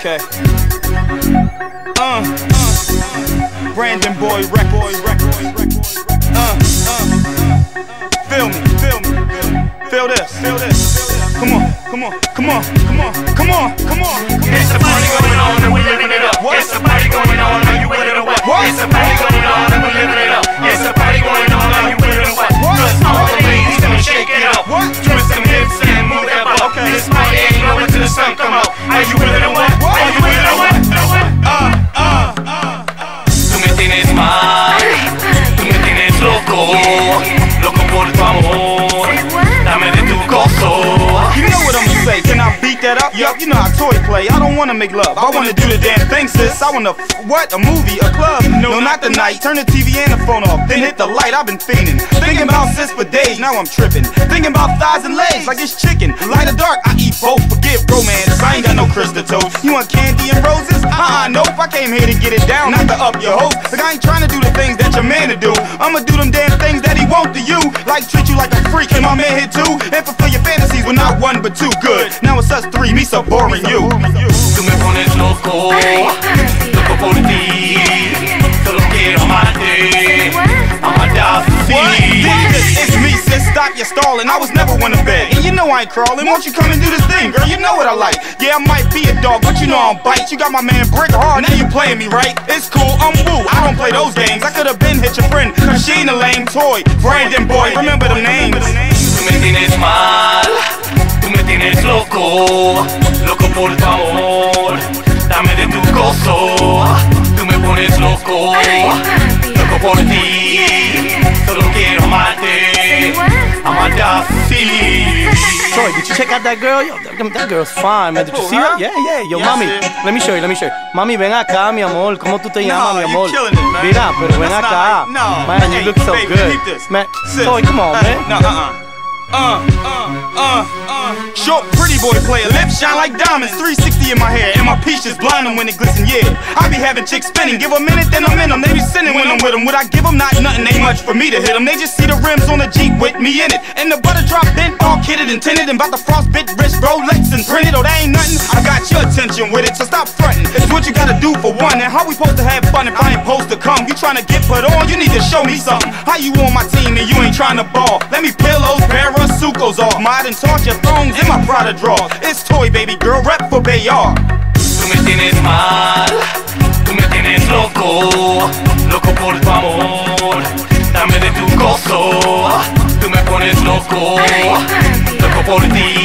Okay. Uh, uh. Brandon Boy Records. Uh, uh. Feel me, feel me. Feel this, feel this. Come on, come on, come on, Yup, you know how toy play. I don't wanna make love. I wanna do the damn thing, sis. I wanna f- what? A movie, a club? No, not the night. Turn the TV and the phone off, then hit the light. I've been fiending, thinking about sis for days. Now I'm tripping, thinking about thighs and legs like it's chicken. Light or dark, I eat both. Forget romance. I ain't got no crystal toast. You want candy and roses? Uh-uh, nope. I came here to get it down, not to up your hopes. Like I ain't trying to do the things that your man to do. I'ma do them damn things that won't to you. Like treat you like a freak, and my man here too. And fulfill your fantasies with not one but two. Good. Now it's us three, me so boring you. Tú me pones loco, loco por ti. Stalling. I was never one to beg. And you know I ain't crawling. Won't you come and do this thing, girl? You know what I like. Yeah, I might be a dog, but you know I'm bite. You got my man Brick hard. Now you playing me, right? It's cool. I'm woo. I don't play those games. I could have been hit your friend. Cause she ain't a lame toy. Brandon boy. Remember the names. Tú me tienes mal, tú me tienes loco, loco por tu amor. Dame de tu gozo, tú me pones loco, loco por ti. Amarte. Troy, did you check out that girl? Yo, that, that girl's fine, man. Did you see her? Yeah, yeah. Yo, Yes, mami, sis. let me show you, let me show you. Mami, ven acá, mi amor. ¿Cómo tú te llamas, mi you amor? killing it, man. Mira, pero ven That's acá. like- no, man, you hey, look so baby, good. this. Man, Sis. Troy, come on, man. No, uh-uh. Uh, uh, uh, uh. Short, pretty boy player, lips shine like diamonds. 360 in my hair, and my peaches blind them when it glisten. Yeah, I be having chicks spinning. Give a minute, then I'm in them. They be sinning when I'm with them. Would I give them? Not nothing, ain't much for me to hit them. They just see the rims on the Jeep with me in it. And the butter drop bent, all kitted and tinted. And about the frostbit wrist, Rolex and printed. Oh, that ain't nothing. I got your attention with it, so stop fronting. It's what you gotta do for one. And how we supposed to have fun if I ain't supposed to come? You tryna get put on, you need to show me something. How you on my team and you ain't tryna ball? Let me peel those Parasucos off. Mod and taught your thongs in my Prada draw. It's toy, baby girl, rep for Bayard. Tú me tienes mal, tú me tienes loco, loco por tu amor. Dame de tu gozo, tú me pones loco, loco por ti.